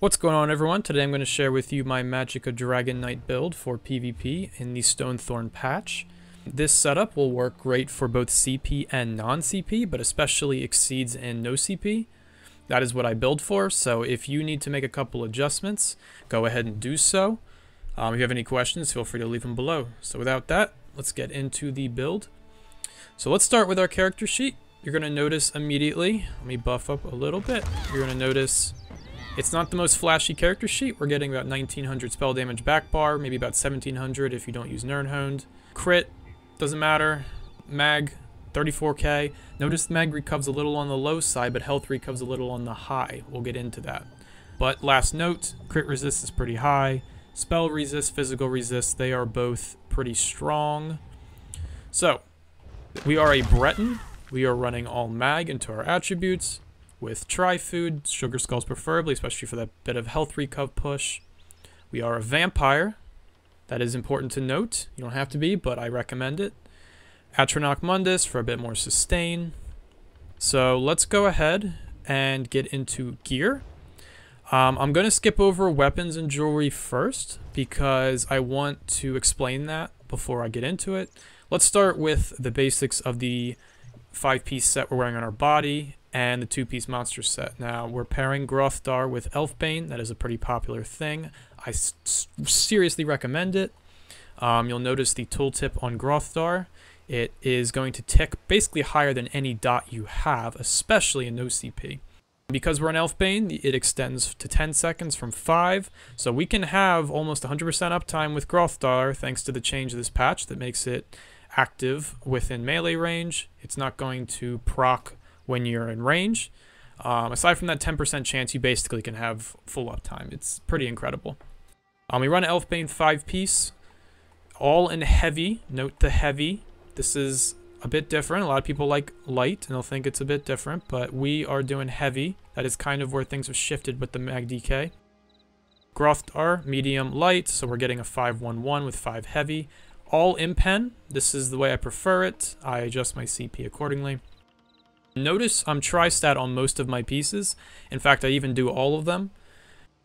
What's going on everyone? Today I'm going to share with you my Magicka Dragon Knight build for PvP in the Stonethorn patch. This setup will work great for both CP and non-CP, but especially exceeds and no CP. That is what I build for, so if you need to make a couple adjustments, go ahead and do so. Um, if you have any questions, feel free to leave them below. So without that, let's get into the build. So let's start with our character sheet. You're going to notice immediately, let me buff up a little bit, you're going to notice it's not the most flashy character sheet. We're getting about 1900 spell damage back bar, maybe about 1700 if you don't use Nirnhoned. Crit, doesn't matter. Mag, 34k. Notice mag recovers a little on the low side, but health recovers a little on the high. We'll get into that. But last note, crit resist is pretty high. Spell resist, physical resist, they are both pretty strong. So, we are a Breton. We are running all mag into our attributes with Tri-Food, Sugar Skulls preferably, especially for that bit of health recuv push. We are a vampire. That is important to note. You don't have to be, but I recommend it. Atronach Mundus for a bit more sustain. So let's go ahead and get into gear. Um, I'm going to skip over weapons and jewelry first because I want to explain that before I get into it. Let's start with the basics of the five-piece set we're wearing on our body and the two-piece monster set. Now, we're pairing Grothdar with Elfbane. That is a pretty popular thing. I seriously recommend it. Um, you'll notice the tooltip on Grothdar. It is going to tick basically higher than any dot you have, especially in no CP. Because we're an Elfbane, it extends to 10 seconds from 5, so we can have almost 100% uptime with Grothdar thanks to the change of this patch that makes it active within melee range. It's not going to proc when you're in range. Um, aside from that 10% chance, you basically can have full uptime. It's pretty incredible. Um, we run Elfbane 5 piece, all in heavy. Note the heavy. This is a bit different. A lot of people like light and they'll think it's a bit different, but we are doing heavy. That is kind of where things have shifted with the Mag DK. Grothdar, medium light, so we're getting a 5-1-1 with 5 heavy. All impen. This is the way I prefer it. I adjust my CP accordingly. Notice I'm tri-stat on most of my pieces. In fact, I even do all of them.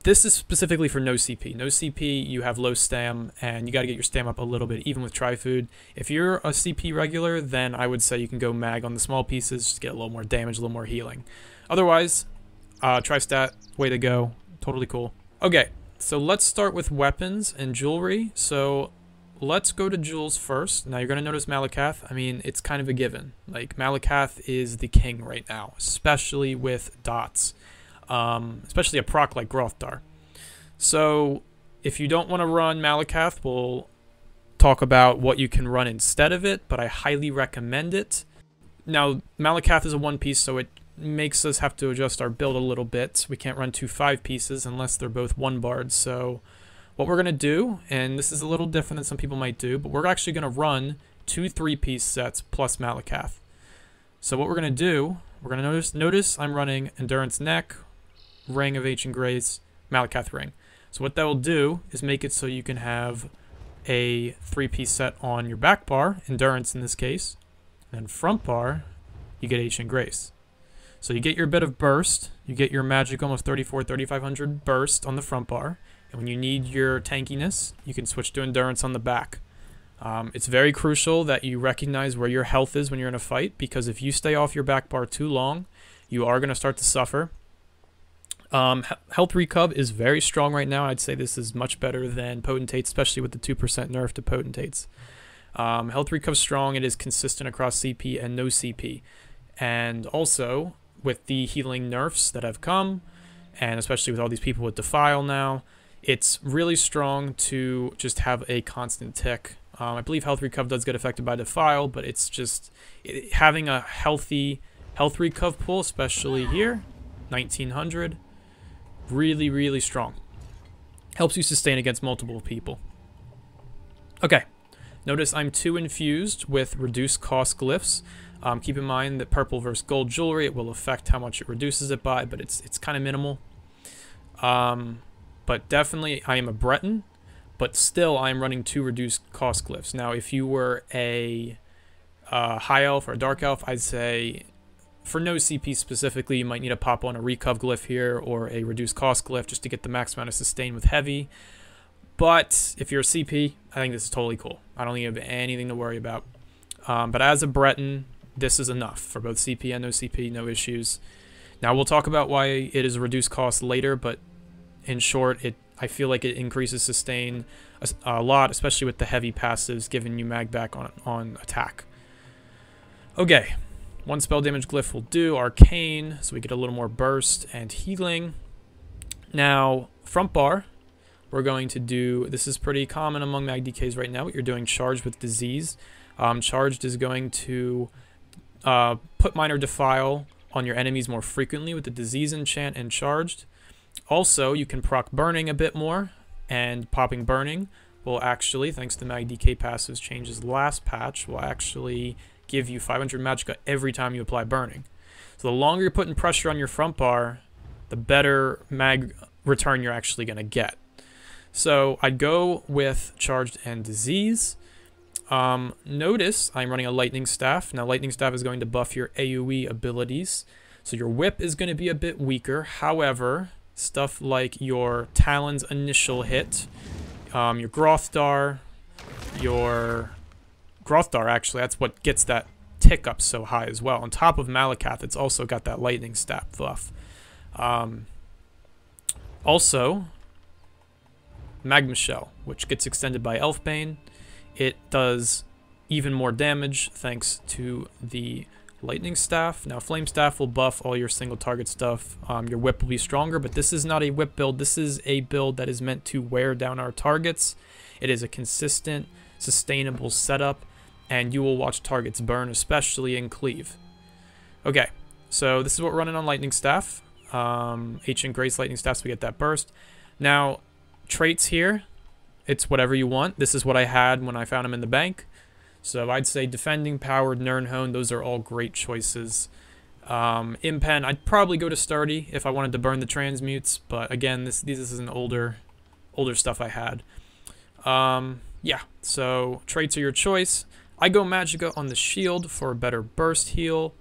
This is specifically for no CP. No CP, you have low stam, and you got to get your stam up a little bit, even with tri-food. If you're a CP regular, then I would say you can go mag on the small pieces, just get a little more damage, a little more healing. Otherwise, uh, tri-stat, way to go. Totally cool. Okay, so let's start with weapons and jewelry. So let's go to Jules first. Now you're going to notice Malacath. I mean, it's kind of a given. Like, Malacath is the king right now, especially with dots. Um, especially a proc like Grothdar. So, if you don't want to run Malacath, we'll talk about what you can run instead of it, but I highly recommend it. Now, Malacath is a one piece, so it makes us have to adjust our build a little bit. We can't run two five pieces unless they're both one bards, so what we're going to do, and this is a little different than some people might do, but we're actually going to run two three-piece sets plus Malacath. So what we're going to do, we're going to notice, notice I'm running Endurance Neck, Ring of Ancient Grace, Malacath Ring. So what that will do is make it so you can have a three-piece set on your back bar, Endurance in this case, and front bar, you get Ancient Grace. So you get your bit of burst, you get your magic almost 34, 3500 burst on the front bar, and when you need your tankiness, you can switch to endurance on the back. Um, it's very crucial that you recognize where your health is when you're in a fight, because if you stay off your back bar too long, you are going to start to suffer. Um, health recub is very strong right now. I'd say this is much better than potentates, especially with the 2% nerf to potentates. Um, health recub strong. It is consistent across CP and no CP. And also, with the healing nerfs that have come, and especially with all these people with Defile now, it's really strong to just have a constant tick. Um, I believe health recuv does get affected by defile, but it's just it, having a healthy health recuv pool, especially here, 1900, really, really strong. Helps you sustain against multiple people. Okay, notice I'm too infused with reduced cost glyphs. Um, keep in mind that purple versus gold jewelry, it will affect how much it reduces it by, but it's it's kind of minimal. Um, but definitely I am a Breton, but still I am running two reduced cost glyphs. Now, if you were a uh, high elf or a dark elf, I'd say for no CP specifically, you might need to pop on a Recov glyph here or a reduced cost glyph just to get the max amount of sustain with heavy. But if you're a CP, I think this is totally cool. I don't think you have anything to worry about. Um, but as a Breton, this is enough for both CP and no CP, no issues. Now we'll talk about why it is a reduced cost later, but in short, it I feel like it increases sustain a, a lot, especially with the heavy passives, giving you mag back on on attack. Okay, one spell damage glyph will do, Arcane, so we get a little more burst and healing. Now, front bar, we're going to do, this is pretty common among mag DKs right now, you're doing Charged with Disease. Um, charged is going to uh, put Minor Defile on your enemies more frequently with the Disease enchant and Charged. Also, you can proc Burning a bit more, and popping Burning will actually, thanks to Mag DK passives changes last patch, will actually give you 500 magicka every time you apply burning. So the longer you're putting pressure on your front bar, the better mag return you're actually going to get. So I'd go with Charged and Disease. Um, notice I'm running a Lightning Staff. Now Lightning Staff is going to buff your AoE abilities. So your Whip is going to be a bit weaker. However, stuff like your Talon's initial hit, um, your Grothdar, your Grothdar, actually, that's what gets that tick up so high as well. On top of Malacath, it's also got that lightning staff buff. Um, also, Magma Shell, which gets extended by Elfbane. It does even more damage thanks to the Lightning Staff. Now, Flame Staff will buff all your single target stuff. Um, your whip will be stronger, but this is not a whip build. This is a build that is meant to wear down our targets. It is a consistent, sustainable setup and you will watch targets burn, especially in Cleave. Okay, so this is what we're running on Lightning Staff. Um, Ancient Grace Lightning Staff, so we get that burst. Now, traits here, it's whatever you want. This is what I had when I found them in the bank. So I'd say Defending, Powered, Nirnhone, those are all great choices. Um, Impen, I'd probably go to Sturdy if I wanted to burn the transmutes, but again, this, this is an older, older stuff I had. Um, yeah, so traits are your choice. I go Magicka on the shield for a better burst heal,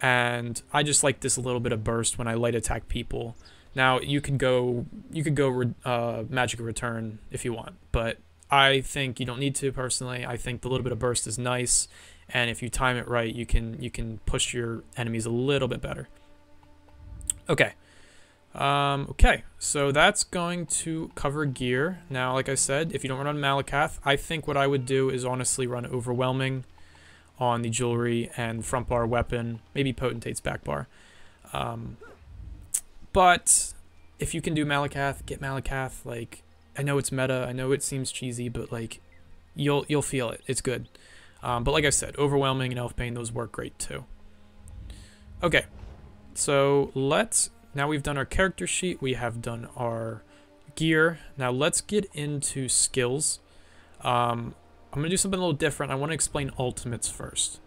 and I just like this a little bit of burst when I light attack people. Now you could go you could go uh, Magicka return if you want, but I think you don't need to personally. I think the little bit of burst is nice, and if you time it right, you can you can push your enemies a little bit better. Okay. Um, okay, so that's going to cover gear. Now, like I said, if you don't run on Malacath, I think what I would do is honestly run Overwhelming on the jewelry and front bar weapon, maybe Potentate's back bar. Um, but if you can do Malacath, get Malacath, Like, I know it's meta, I know it seems cheesy, but like, you'll you'll feel it. It's good. Um, but like I said, Overwhelming and Elfbane those work great too. Okay, so let's now we've done our character sheet, we have done our gear. Now let's get into skills. Um, I'm going to do something a little different. I want to explain ultimates first.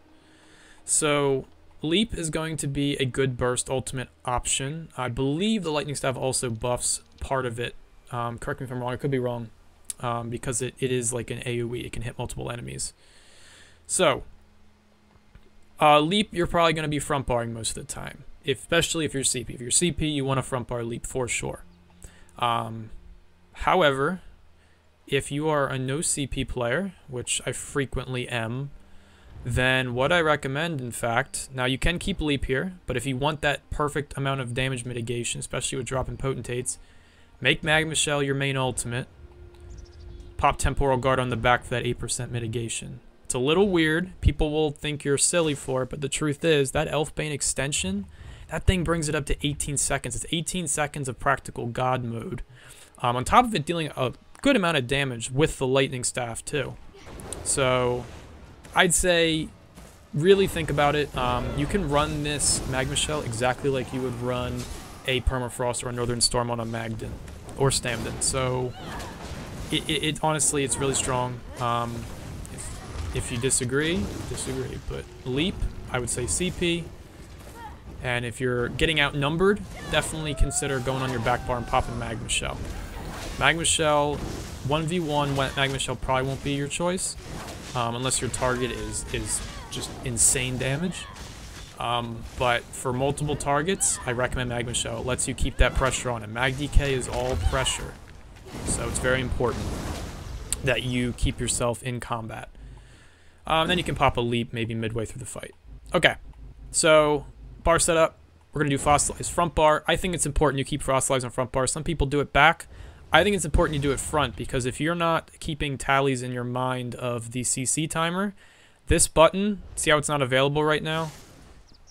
So Leap is going to be a good burst ultimate option. I believe the Lightning Staff also buffs part of it. Um, correct me if I'm wrong, I could be wrong. Um, because it, it is like an AoE, it can hit multiple enemies. So, uh, Leap, you're probably going to be front barring most of the time especially if you're CP. If you're CP, you want to front bar leap for sure. Um, however, if you are a no CP player, which I frequently am, then what I recommend, in fact, now you can keep leap here, but if you want that perfect amount of damage mitigation, especially with dropping potentates, make Magma Shell your main ultimate. Pop Temporal Guard on the back for that 8% mitigation. It's a little weird. People will think you're silly for it, but the truth is that Elfbane extension that thing brings it up to 18 seconds. It's 18 seconds of practical god mode. Um, on top of it dealing a good amount of damage with the lightning staff too. So I'd say really think about it. Um, you can run this magma shell exactly like you would run a permafrost or a northern storm on a Magden or Stamden. So it, it, it honestly, it's really strong. Um, if, if you disagree, disagree. But leap, I would say CP. And if you're getting outnumbered, definitely consider going on your back bar and popping Magma Shell. Magma Shell, 1v1 Magma Shell probably won't be your choice, um, unless your target is, is just insane damage. Um, but for multiple targets, I recommend Magma Shell. It lets you keep that pressure on. And Mag DK is all pressure. So it's very important that you keep yourself in combat. Um, then you can pop a leap maybe midway through the fight. Okay, so bar setup. We're going to do fossilized front bar. I think it's important you keep fossilized on front bar. Some people do it back. I think it's important you do it front because if you're not keeping tallies in your mind of the CC timer, this button, see how it's not available right now?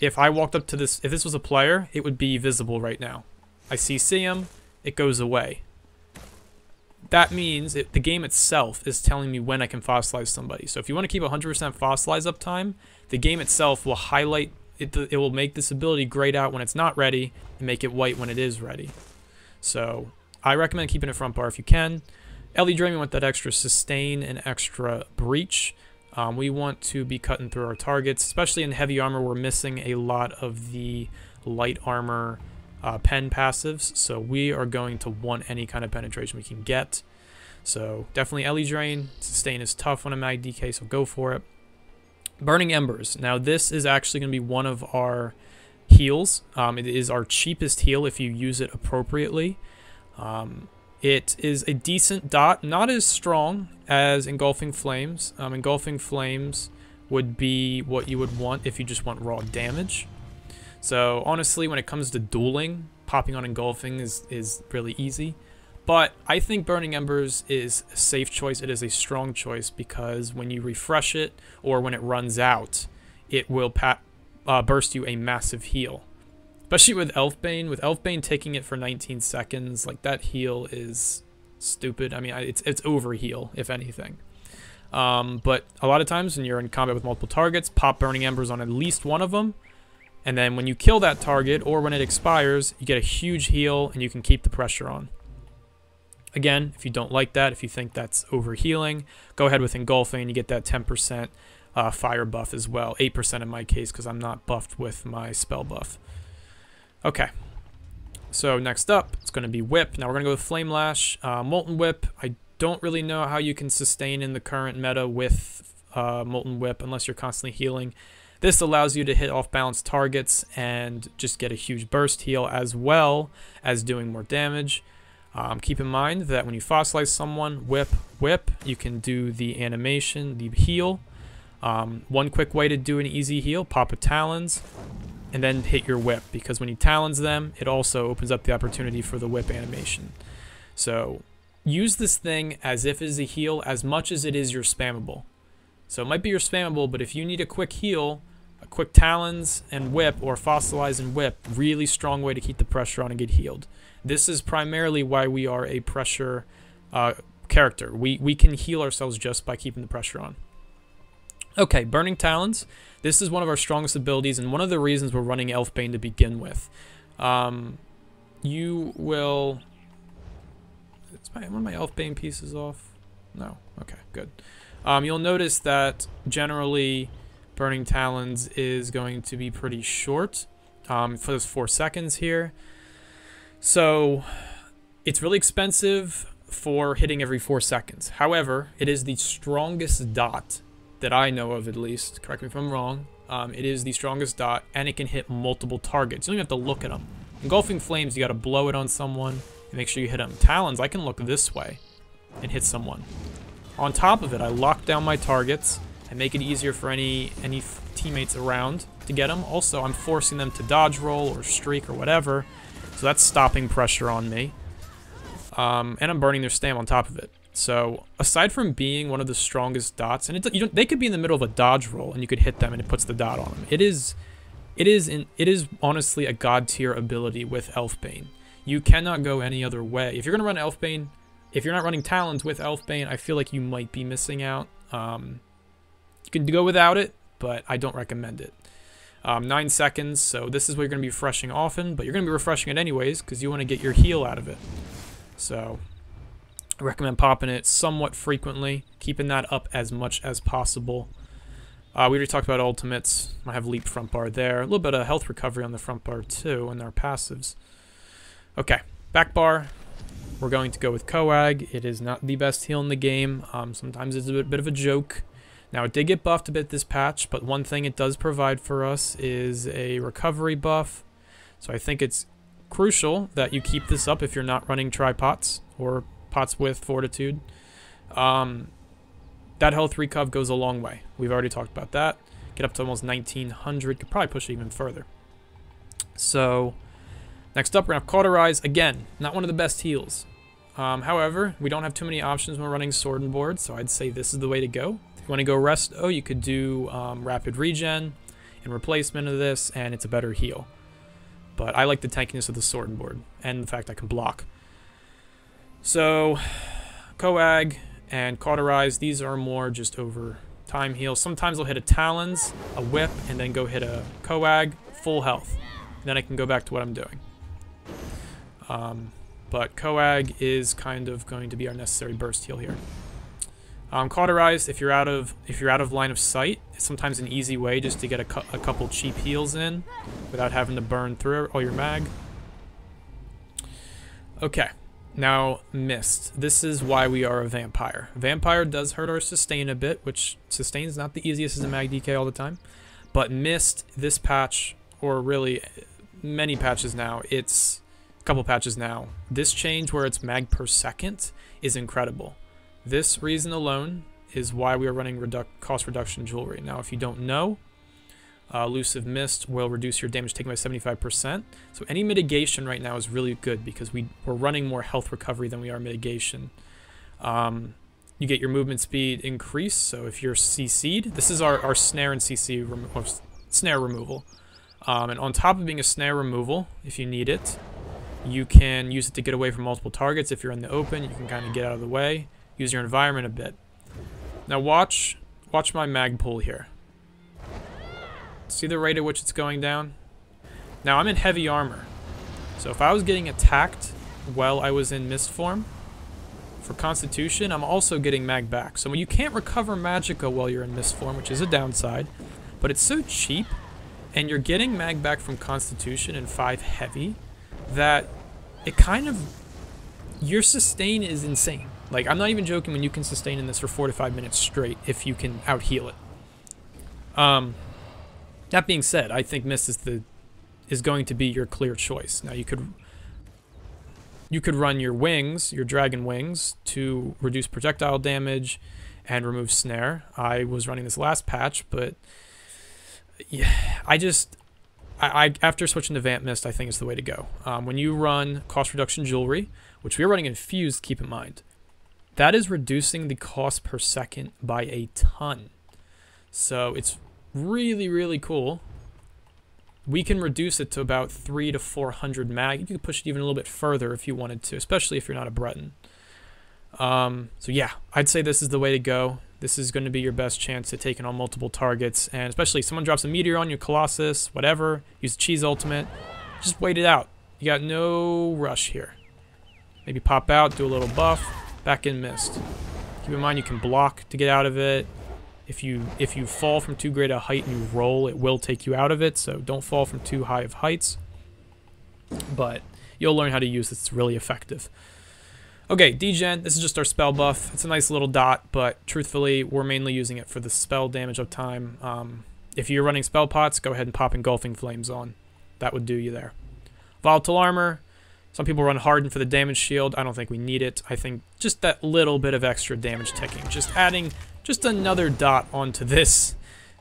If I walked up to this, if this was a player, it would be visible right now. I CC him, it goes away. That means it, the game itself is telling me when I can fossilize somebody. So if you want to keep 100% fossilize uptime, the game itself will highlight, it, it will make this ability grayed out when it's not ready and make it white when it is ready. So I recommend keeping it front bar if you can. Ellie Drain, with that extra sustain and extra breach. Um, we want to be cutting through our targets, especially in heavy armor. We're missing a lot of the light armor uh, pen passives, so we are going to want any kind of penetration we can get. So definitely Ellie Drain. Sustain is tough on a Mag DK, so go for it. Burning Embers. Now this is actually going to be one of our heals. Um, it is our cheapest heal if you use it appropriately. Um, it is a decent dot, not as strong as Engulfing Flames. Um, Engulfing Flames would be what you would want if you just want raw damage. So honestly, when it comes to dueling, popping on Engulfing is, is really easy. But I think Burning Embers is a safe choice. It is a strong choice because when you refresh it or when it runs out, it will uh, burst you a massive heal. Especially with Elfbane. With Elfbane taking it for 19 seconds, like that heal is stupid. I mean, it's, it's over heal, if anything. Um, but a lot of times when you're in combat with multiple targets, pop Burning Embers on at least one of them. And then when you kill that target or when it expires, you get a huge heal and you can keep the pressure on. Again, if you don't like that, if you think that's over healing, go ahead with Engulfing and you get that 10% uh, fire buff as well. 8% in my case because I'm not buffed with my spell buff. Okay. So next up, it's going to be Whip. Now we're going to go with Flame Lash. Uh, Molten Whip, I don't really know how you can sustain in the current meta with uh, Molten Whip unless you're constantly healing. This allows you to hit off balance targets and just get a huge burst heal as well as doing more damage. Um, keep in mind that when you fossilize someone, whip, whip, you can do the animation, the heal. Um, one quick way to do an easy heal, pop a talons, and then hit your whip, because when you talons them, it also opens up the opportunity for the whip animation. So use this thing as if it is a heal as much as it is your spammable. So it might be your spammable, but if you need a quick heal, a quick talons and whip or fossilize and whip, really strong way to keep the pressure on and get healed. This is primarily why we are a pressure uh, character. We, we can heal ourselves just by keeping the pressure on. Okay, Burning Talons. This is one of our strongest abilities and one of the reasons we're running Elfbane to begin with. Um, you will... Is my, one of my Elfbane pieces off? No. Okay, good. Um, you'll notice that generally Burning Talons is going to be pretty short um, for those four seconds here. So it's really expensive for hitting every four seconds. However, it is the strongest dot that I know of at least. Correct me if I'm wrong. Um, it is the strongest dot and it can hit multiple targets. You don't have to look at them. Engulfing Flames, you got to blow it on someone and make sure you hit them. Talons, I can look this way and hit someone. On top of it, I lock down my targets and make it easier for any any teammates around to get them. Also, I'm forcing them to dodge roll or streak or whatever, so that's stopping pressure on me. Um, and I'm burning their stam on top of it. So aside from being one of the strongest dots, and it, they could be in the middle of a dodge roll and you could hit them and it puts the dot on them. It is, it is, in, it is honestly a god tier ability with Elfbane. You cannot go any other way. If you're gonna run Elfbane, if you're not running Talons with Elfbane, I feel like you might be missing out. Um, you can go without it, but I don't recommend it. Um, nine seconds, so this is what you're going to be refreshing often, but you're going to be refreshing it anyways because you want to get your heal out of it. So I recommend popping it somewhat frequently, keeping that up as much as possible. Uh, we already talked about ultimates. I have leap front bar there. A little bit of health recovery on the front bar too, and our passives. Okay, back bar. We're going to go with Coag. It is not the best heal in the game. Um, sometimes it's a bit, bit of a joke. Now, it did get buffed a bit this patch, but one thing it does provide for us is a recovery buff. So I think it's crucial that you keep this up if you're not running tri-pots or pots with fortitude. Um, that health recov goes a long way. We've already talked about that. Get up to almost 1900. Could probably push it even further. So, next up, we're going to have Cauterize. Again, not one of the best heals. Um, however, we don't have too many options when running Sword and Board, so I'd say this is the way to go. If you want to go rest, oh, you could do um, Rapid Regen in replacement of this, and it's a better heal. But I like the tankiness of the Sword and Board, and the fact I can block. So, Coag and Cauterize, these are more just over time heals. Sometimes I'll hit a Talons, a Whip, and then go hit a Coag, full health. then I can go back to what I'm doing. Um, but Coag is kind of going to be our necessary burst heal here. Um, cauterize, if you're out of if you're out of line of sight, it's sometimes an easy way just to get a, cu a couple cheap heals in without having to burn through all your mag. Okay, now Mist. This is why we are a vampire. Vampire does hurt our sustain a bit, which sustain is not the easiest as a mag DK all the time. But Mist, this patch, or really uh, many patches now, it's a couple patches now. This change where it's mag per second is incredible. This reason alone is why we are running cost reduction jewelry. Now, if you don't know, uh, Elusive Mist will reduce your damage taken by 75%. So any mitigation right now is really good because we, we're running more health recovery than we are mitigation. Um, you get your movement speed increase. So if you're CC'd, this is our, our snare and CC remo snare removal. Um, and on top of being a snare removal, if you need it, you can use it to get away from multiple targets. If you're in the open, you can kind of get out of the way. Use your environment a bit. Now watch, watch my mag pull here. See the rate at which it's going down? Now I'm in heavy armor. So if I was getting attacked while I was in mist form, for Constitution, I'm also getting mag back. So you can't recover Magicka while you're in mist form, which is a downside. But it's so cheap, and you're getting mag back from Constitution and 5 heavy, that it kind of your sustain is insane. Like I'm not even joking when you can sustain in this for four to five minutes straight if you can out heal it. Um, that being said, I think Mist is the is going to be your clear choice. Now you could you could run your wings, your dragon wings, to reduce projectile damage and remove snare. I was running this last patch, but yeah, I just I, I, after switching to Vamp Mist, I think is the way to go. Um, when you run cost reduction jewelry, which we are running infused, keep in mind, that is reducing the cost per second by a ton. So it's really, really cool. We can reduce it to about three to 400 mag. You can push it even a little bit further if you wanted to, especially if you're not a Breton. Um, so yeah, I'd say this is the way to go. This is going to be your best chance at taking on multiple targets, and especially if someone drops a meteor on your Colossus, whatever, use the cheese ultimate, just wait it out. You got no rush here. Maybe pop out, do a little buff, back in mist. Keep in mind you can block to get out of it. If you if you fall from too great a height and you roll, it will take you out of it, so don't fall from too high of heights. But you'll learn how to use this. It's really effective. Okay, Degen, this is just our spell buff. It's a nice little dot, but truthfully, we're mainly using it for the spell damage of time. Um, if you're running spell pots, go ahead and pop Engulfing Flames on. That would do you there. Volatile Armor. Some people run Harden for the damage shield. I don't think we need it. I think just that little bit of extra damage ticking. Just adding just another dot onto this,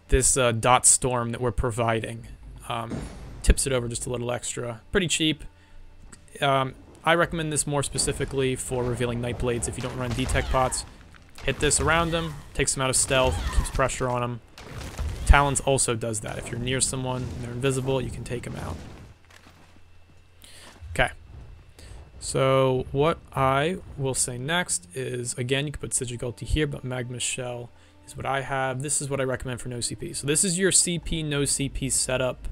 this uh, dot storm that we're providing. Um, tips it over just a little extra. Pretty cheap. Um, I recommend this more specifically for revealing night blades if you don't run detect pots. Hit this around them, takes them out of stealth, keeps pressure on them. Talons also does that. If you're near someone and they're invisible, you can take them out. Okay. So what I will say next is, again, you can put Psijic Ulti here, but Magma Shell is what I have. This is what I recommend for no CP. So this is your CP, no CP setup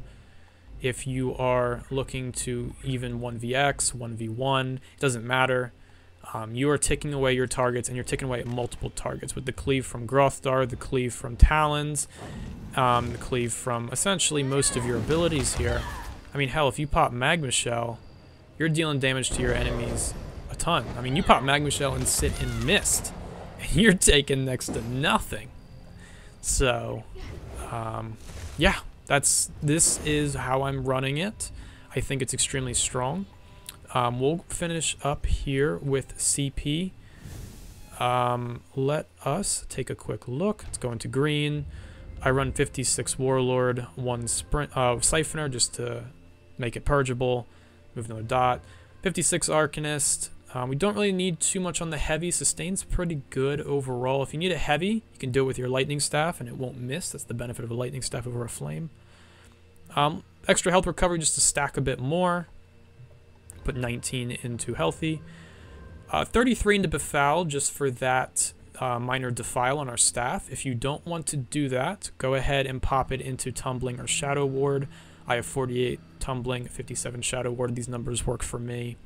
if you are looking to even 1vx, 1v1, it doesn't matter. Um, you are ticking away your targets, and you're ticking away multiple targets with the cleave from Grothdar, the cleave from Talons, um, the cleave from essentially most of your abilities here. I mean, hell, if you pop Magma Shell, you're dealing damage to your enemies a ton. I mean, you pop Magma Shell and sit in Mist, and you're taking next to nothing. So, um, yeah, that's this is how I'm running it. I think it's extremely strong. Um, we'll finish up here with CP. Um, let us take a quick look. Let's go into green. I run 56 Warlord, one sprint uh, Siphoner just to make it purgeable. Move another dot. 56 Arcanist. Um, we don't really need too much on the heavy. Sustain's pretty good overall. If you need a heavy, you can do it with your lightning staff and it won't miss. That's the benefit of a lightning staff over a flame. Um, extra health recovery just to stack a bit more. Put 19 into healthy. Uh, 33 into befoul just for that uh, minor defile on our staff. If you don't want to do that, go ahead and pop it into tumbling or shadow ward. I have 48 tumbling, 57 shadow ward. These numbers work for me.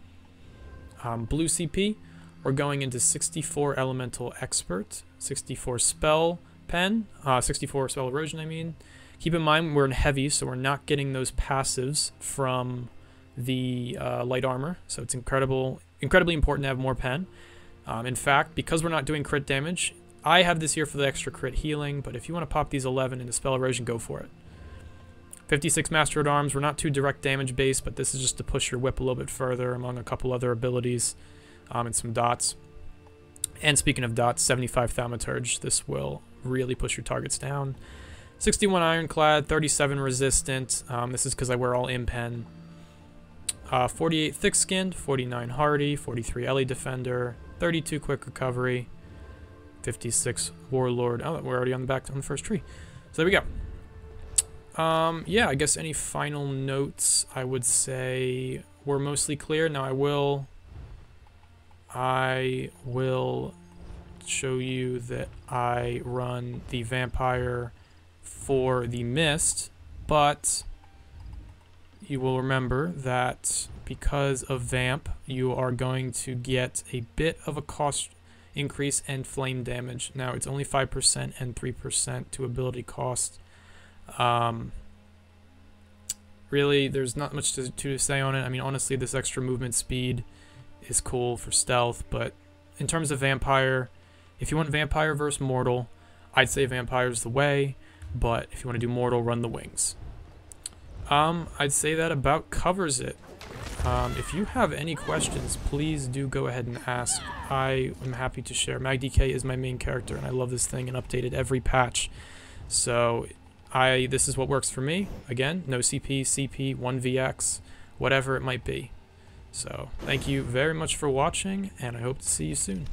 Um, blue CP, we're going into 64 elemental expert, 64 spell pen, uh, 64 spell erosion. I mean, keep in mind we're in heavy, so we're not getting those passives from the uh, light armor. So it's incredible, incredibly important to have more pen. Um, in fact, because we're not doing crit damage, I have this here for the extra crit healing, but if you want to pop these 11 into spell erosion, go for it. 56 Master at Arms, we're not too direct damage based, but this is just to push your whip a little bit further among a couple other abilities um, and some dots. And speaking of dots, 75 Thaumaturge, this will really push your targets down. 61 Ironclad, 37 Resistant, um, this is because I wear all Impen. Uh, 48 Thick Skinned, 49 Hardy, 43 Ellie Defender, 32 Quick Recovery, 56 Warlord. Oh, we're already on the back on the first tree. So there we go. Um, yeah, I guess any final notes I would say were mostly clear. Now I will, I will show you that I run the vampire for the mist, but you will remember that because of vamp, you are going to get a bit of a cost increase and flame damage. Now it's only 5% and 3% to ability cost. Um, really, there's not much to, to say on it. I mean, honestly, this extra movement speed is cool for stealth, but in terms of vampire, if you want vampire versus mortal, I'd say vampire's the way, but if you want to do mortal, run the wings. Um, I'd say that about covers it. Um, if you have any questions, please do go ahead and ask. I am happy to share. MagDK is my main character, and I love this thing and update it every patch. So I this is what works for me. Again, no CP, CP, 1VX, whatever it might be. So thank you very much for watching, and I hope to see you soon.